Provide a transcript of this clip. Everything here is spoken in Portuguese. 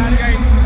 Obrigado,